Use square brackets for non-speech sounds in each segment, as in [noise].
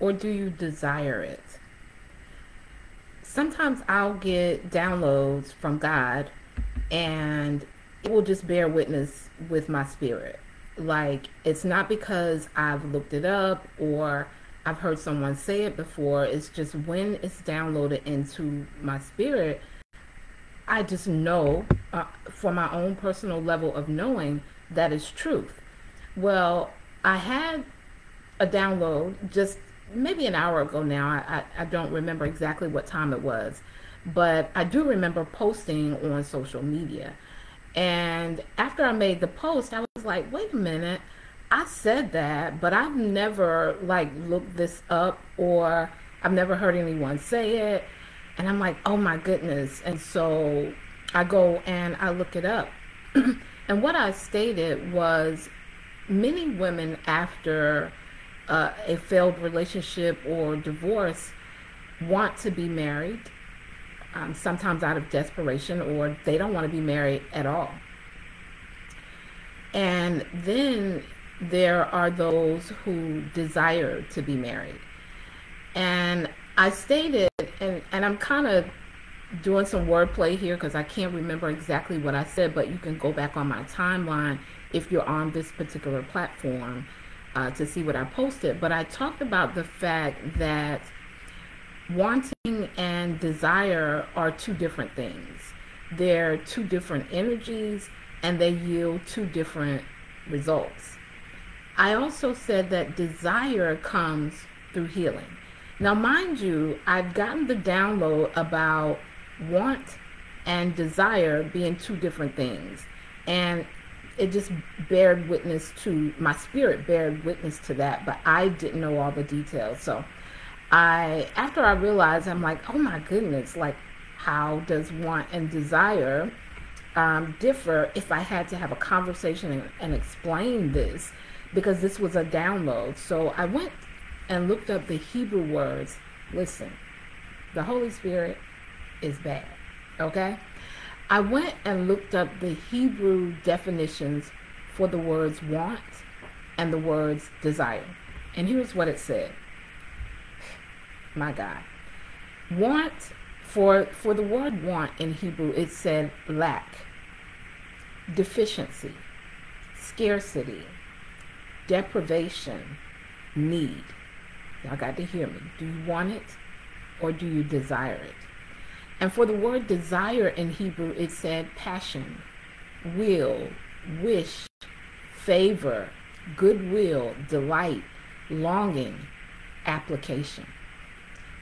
or do you desire it? Sometimes I'll get downloads from God and it will just bear witness with my spirit. Like, it's not because I've looked it up or I've heard someone say it before. It's just when it's downloaded into my spirit, I just know uh, for my own personal level of knowing that is truth. Well, I had a download just maybe an hour ago now. I, I, I don't remember exactly what time it was, but I do remember posting on social media. And after I made the post, I was like, wait a minute. I said that, but I've never like looked this up or I've never heard anyone say it. And I'm like, oh my goodness. And so I go and I look it up. [clears throat] and what I stated was many women after uh, a failed relationship or divorce want to be married, um, sometimes out of desperation, or they don't want to be married at all. And then there are those who desire to be married. And I stated, and, and I'm kind of doing some wordplay here because I can't remember exactly what I said, but you can go back on my timeline if you're on this particular platform uh, to see what I posted. But I talked about the fact that wanting and desire are two different things. They're two different energies and they yield two different results. I also said that desire comes through healing. Now, mind you, I've gotten the download about want and desire being two different things. And it just bared witness to my spirit, bared witness to that, but I didn't know all the details. So I, after I realized, I'm like, oh my goodness, like, how does want and desire um, differ if I had to have a conversation and, and explain this? Because this was a download. So I went and looked up the Hebrew words. Listen, the Holy Spirit is bad. Okay? I went and looked up the Hebrew definitions for the words want and the words desire. And here's what it said. My God. Want for for the word want in Hebrew it said lack, deficiency, scarcity, deprivation, need. Y'all got to hear me. Do you want it or do you desire it? And for the word desire in Hebrew, it said passion, will, wish, favor, goodwill, delight, longing, application.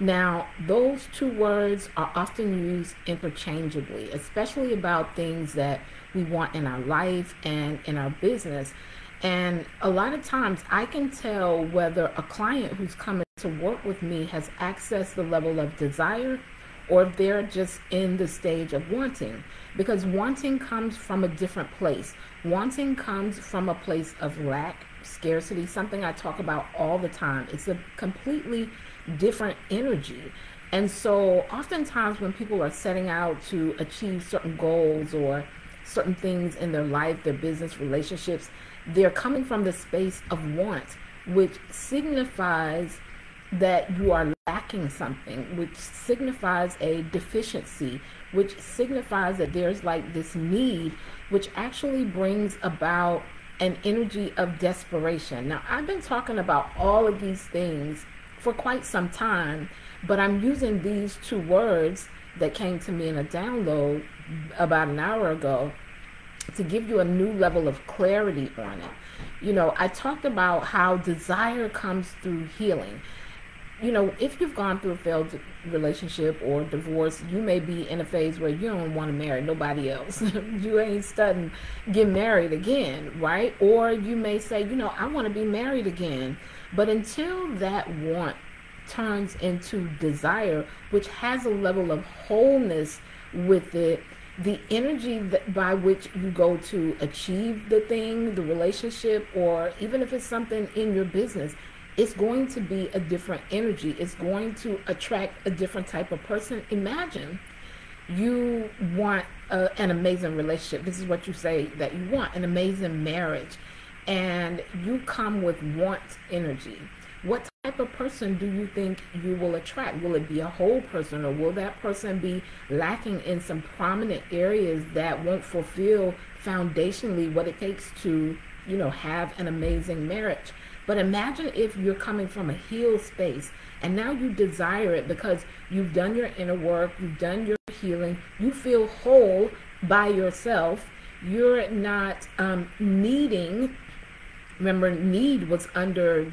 Now, those two words are often used interchangeably, especially about things that we want in our life and in our business. And a lot of times I can tell whether a client who's coming to work with me has accessed the level of desire or if they're just in the stage of wanting. Because wanting comes from a different place. Wanting comes from a place of lack, scarcity, something I talk about all the time. It's a completely different energy. And so, oftentimes, when people are setting out to achieve certain goals or certain things in their life, their business relationships, they're coming from the space of want, which signifies that you are lacking something, which signifies a deficiency, which signifies that there's like this need, which actually brings about an energy of desperation. Now, I've been talking about all of these things for quite some time, but I'm using these two words that came to me in a download about an hour ago to give you a new level of clarity on it. You know, I talked about how desire comes through healing you know, if you've gone through a failed relationship or divorce, you may be in a phase where you don't want to marry nobody else. [laughs] you ain't studying get married again, right? Or you may say, you know, I want to be married again. But until that want turns into desire, which has a level of wholeness with it, the energy that, by which you go to achieve the thing, the relationship, or even if it's something in your business, it's going to be a different energy. It's going to attract a different type of person. Imagine you want a, an amazing relationship. This is what you say that you want an amazing marriage, and you come with want energy. What type of person do you think you will attract? Will it be a whole person or will that person be lacking in some prominent areas that won't fulfill foundationally what it takes to, you know, have an amazing marriage? But imagine if you're coming from a healed space and now you desire it because you've done your inner work, you've done your healing, you feel whole by yourself. You're not um, needing, remember, need was under,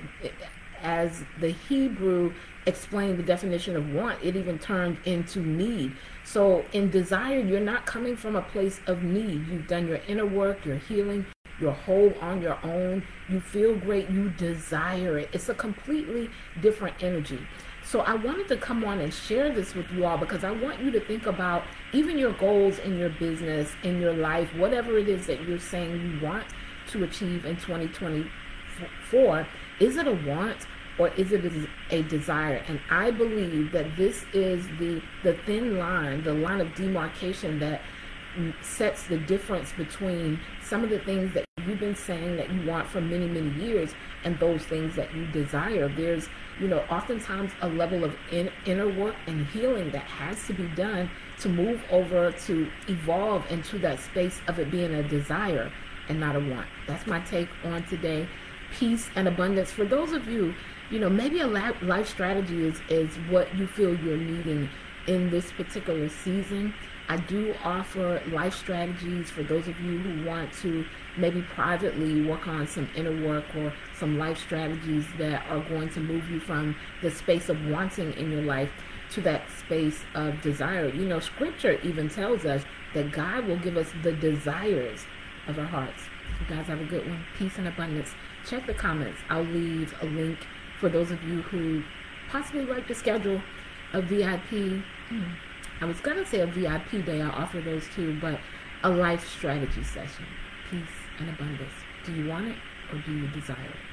as the Hebrew explained the definition of want, it even turned into need. So in desire, you're not coming from a place of need. You've done your inner work, your healing, you're whole on your own, you feel great, you desire it. It's a completely different energy. So I wanted to come on and share this with you all because I want you to think about even your goals in your business, in your life, whatever it is that you're saying you want to achieve in 2024. Is it a want or is it a desire? And I believe that this is the the thin line, the line of demarcation that sets the difference between some of the things that you've been saying that you want for many, many years and those things that you desire. There's, you know, oftentimes a level of in, inner work and healing that has to be done to move over to evolve into that space of it being a desire and not a want. That's my take on today. Peace and abundance. For those of you, you know, maybe a life strategy is, is what you feel you're needing in this particular season. I do offer life strategies for those of you who want to maybe privately work on some inner work or some life strategies that are going to move you from the space of wanting in your life to that space of desire. You know, scripture even tells us that God will give us the desires of our hearts. You guys have a good one. Peace and abundance. Check the comments. I'll leave a link for those of you who possibly like to schedule a VIP. Hmm I was going to say a VIP day, I offer those too, but a life strategy session. Peace and abundance. Do you want it or do you desire it?